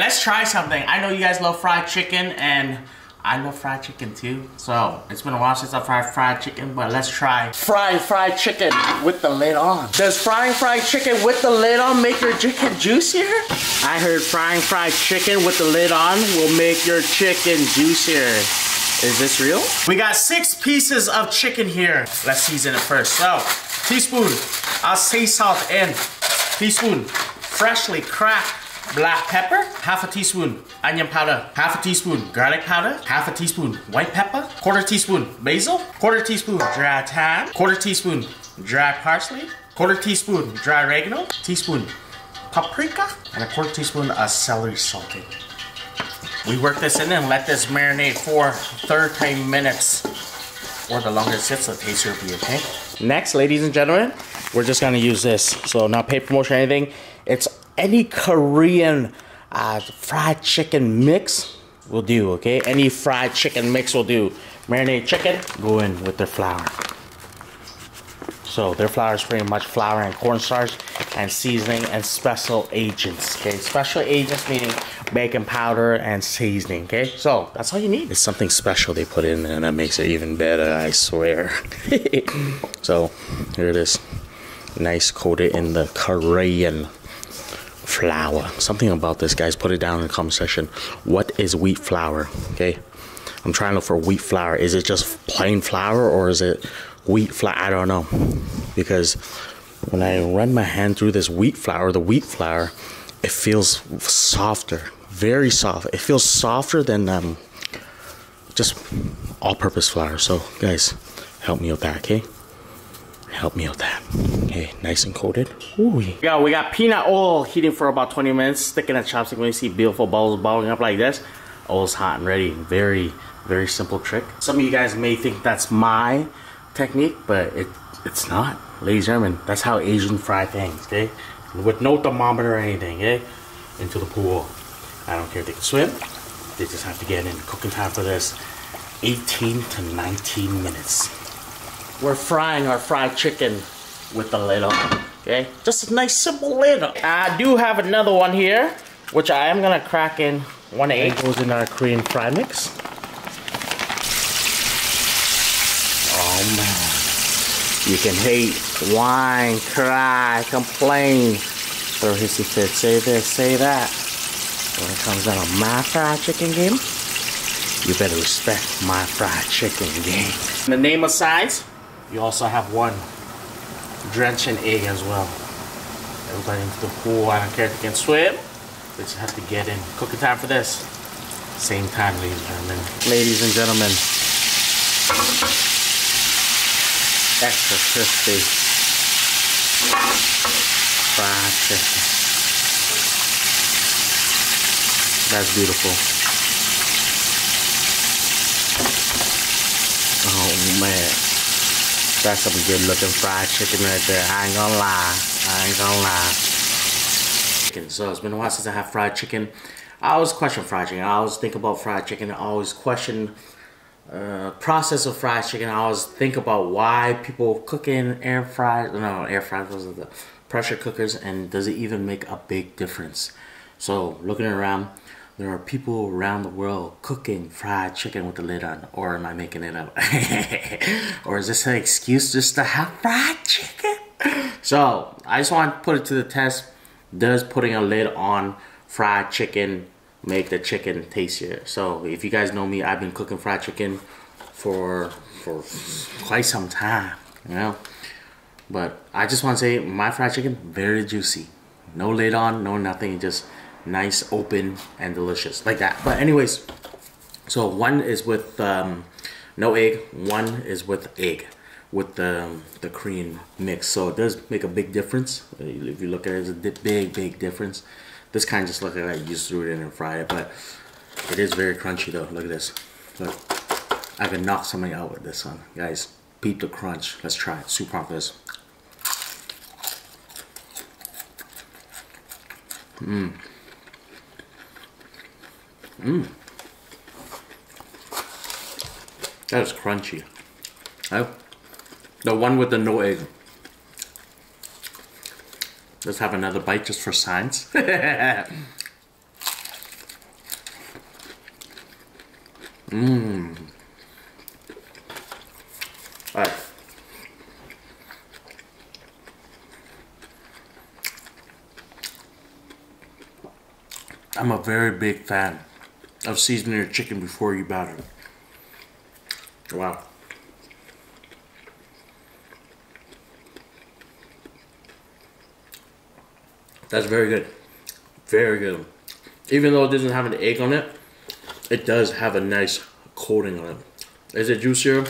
Let's try something. I know you guys love fried chicken and I love fried chicken too. So it's been a while since I fried fried chicken, but let's try fried fried chicken with the lid on. Does frying fried chicken with the lid on make your chicken juicier? I heard frying fried chicken with the lid on will make your chicken juicier. Is this real? We got six pieces of chicken here. Let's season it first. So, teaspoon of sea salt in. Teaspoon freshly cracked black pepper, half a teaspoon onion powder, half a teaspoon garlic powder, half a teaspoon white pepper, quarter teaspoon basil, quarter teaspoon dry thyme, quarter teaspoon dry parsley, quarter teaspoon dry oregano, teaspoon paprika, and a quarter teaspoon of celery salted. We work this in and let this marinate for 30 minutes or the longer it sits, the tastier will be, okay? Next, ladies and gentlemen, we're just gonna use this. So not paid promotion or anything. It's any Korean uh, fried chicken mix will do, okay? Any fried chicken mix will do. Marinate chicken, go in with their flour. So their flour is pretty much flour and cornstarch and seasoning and special agents, okay? Special agents meaning baking powder and seasoning, okay? So that's all you need. It's something special they put in and that makes it even better, I swear. so here it is. Nice coated in the Korean flour. Something about this, guys. Put it down in the comment section. What is wheat flour? Okay. I'm trying to look for wheat flour. Is it just plain flour or is it wheat flour? I don't know. Because when I run my hand through this wheat flour, the wheat flour, it feels softer. Very soft. It feels softer than um, just all-purpose flour. So, guys, help me with that, okay? Help me with that. Okay, nice and coated. Ooh. Yo, we got peanut oil heating for about 20 minutes. Sticking a chopstick when you see beautiful bubbles bubbling up like this. Oil's hot and ready. Very, very simple trick. Some of you guys may think that's my technique, but it it's not. Ladies and gentlemen, that's how Asian fry things, okay? With no thermometer or anything, okay? Into the pool. I don't care if they can swim. They just have to get in. Cooking time for this, 18 to 19 minutes. We're frying our fried chicken with the lid on, okay? Just a nice simple lid on. I do have another one here, which I am gonna crack in one egg. Goes in our Korean fry mix. Oh man. You can hate, whine, cry, complain, throw hissy fit, say this, say that. When it comes down to my fried chicken game, you better respect my fried chicken game. In the name of science, you also have one drenching egg as well. Everybody into the pool. I don't care if you can swim. They just have to get in. Cooking time for this. Same time, ladies and gentlemen. Ladies and gentlemen. Extra crispy. Fried chicken. That's beautiful. Oh man. That's some good looking fried chicken right there. I ain't gonna lie. I ain't gonna lie. So it's been a while since I had fried chicken. I always question fried chicken. I always think about fried chicken. I always question uh, process of fried chicken. I always think about why people cook in air fry. No, air fryers was the pressure cookers, and does it even make a big difference? So looking around, there are people around the world cooking fried chicken with the lid on. Or am I making it up? or is this an excuse just to have fried chicken? So, I just want to put it to the test. Does putting a lid on fried chicken make the chicken tastier? So, if you guys know me, I've been cooking fried chicken for, for quite some time, you know? But I just want to say my fried chicken, very juicy. No lid on, no nothing, just nice, open, and delicious like that. But anyways, so one is with um, no egg, one is with egg with the the Korean mix. So it does make a big difference. If you look at it, it's a big, big difference. This kind just look like I just threw it in and fried it, but it is very crunchy though. Look at this. Look, I can knock somebody out with this one, guys. Peep the crunch. Let's try it. Super this. Mmm. Mmm. That is crunchy. Oh, the one with the no egg. Let's have another bite just for science. Mmm. Alright. I'm a very big fan of seasoning your chicken before you batter it. Wow. That's very good. Very good. Even though it doesn't have an egg on it, it does have a nice coating on it. Is it juicier?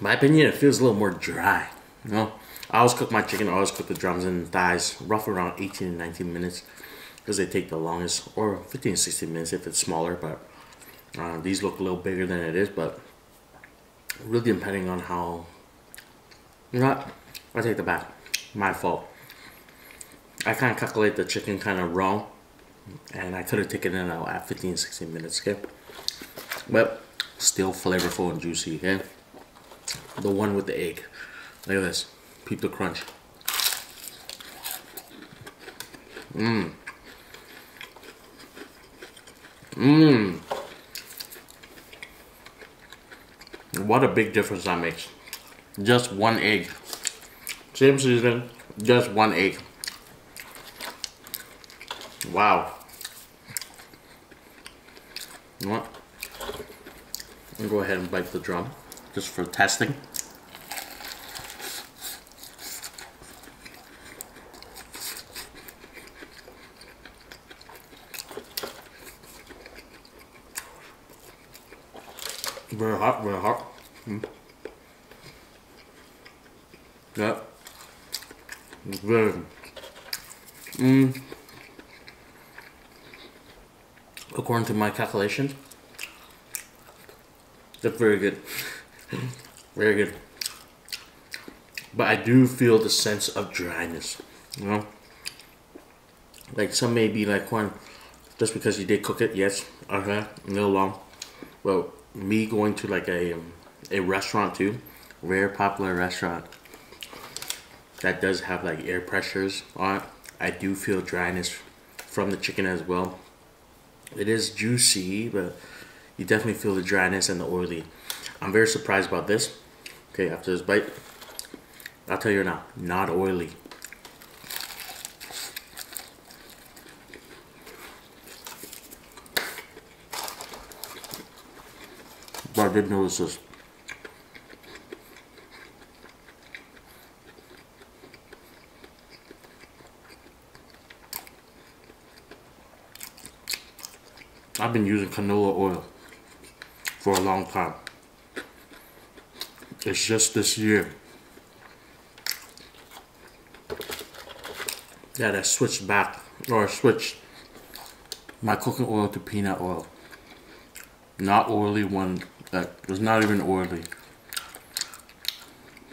my opinion, it feels a little more dry. You know, I always cook my chicken. I always cook the drums and thighs roughly around 18 to 19 minutes because they take the longest, or 15 16 minutes if it's smaller. But uh, these look a little bigger than it is, but really depending on how. You know? I take the back. My fault. I kind of calculate the chicken kind of wrong, and I could have taken it out at 15 16 minutes, okay? But still flavorful and juicy, okay? The one with the egg. Look at this. Peep the crunch. Mmm. Mmm. What a big difference that makes. Just one egg. Same season, just one egg. Wow. You know what? I'll go ahead and bite the drum just for testing. Very hot, very hot. Mm. Yeah. Very. Mm. According to my calculations, that's very good. very good. But I do feel the sense of dryness, you know? Like some may be like one, just because you did cook it, yes, okay, a little long. Well, me going to like a a restaurant too, very popular restaurant that does have like air pressures on it. I do feel dryness from the chicken as well. It is juicy, but you definitely feel the dryness and the oily. I'm very surprised about this. Okay, after this bite, I'll tell you now, not oily. But I did notice this. I've been using canola oil for a long time. It's just this year that I switched back or I switched my cooking oil to peanut oil. Not oily one that is not even oily.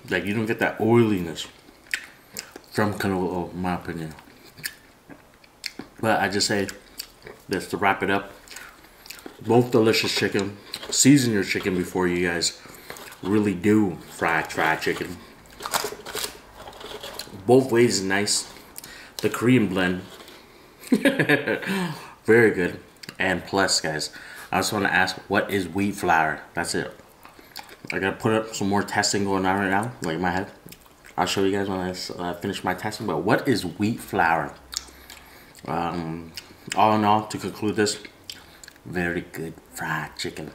Like you don't get that oiliness from canola in my opinion. But I just say this to wrap it up both delicious chicken. Season your chicken before you guys really do fry fried chicken. Both ways is nice. The Korean blend, very good. And plus, guys, I just want to ask, what is wheat flour? That's it. I gotta put up some more testing going on right now, like my head. I'll show you guys when I uh, finish my testing. But what is wheat flour? Um, all in all, to conclude this, very good fried chicken,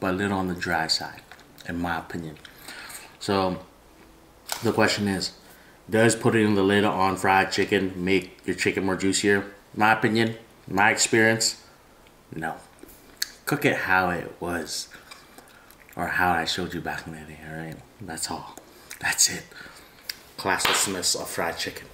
but a little on the dry side, in my opinion. So the question is, does putting the lid on fried chicken make your chicken more juicier? My opinion, my experience, no. Cook it how it was, or how I showed you back in the day, alright? That's all. That's it. Classicness of fried chicken.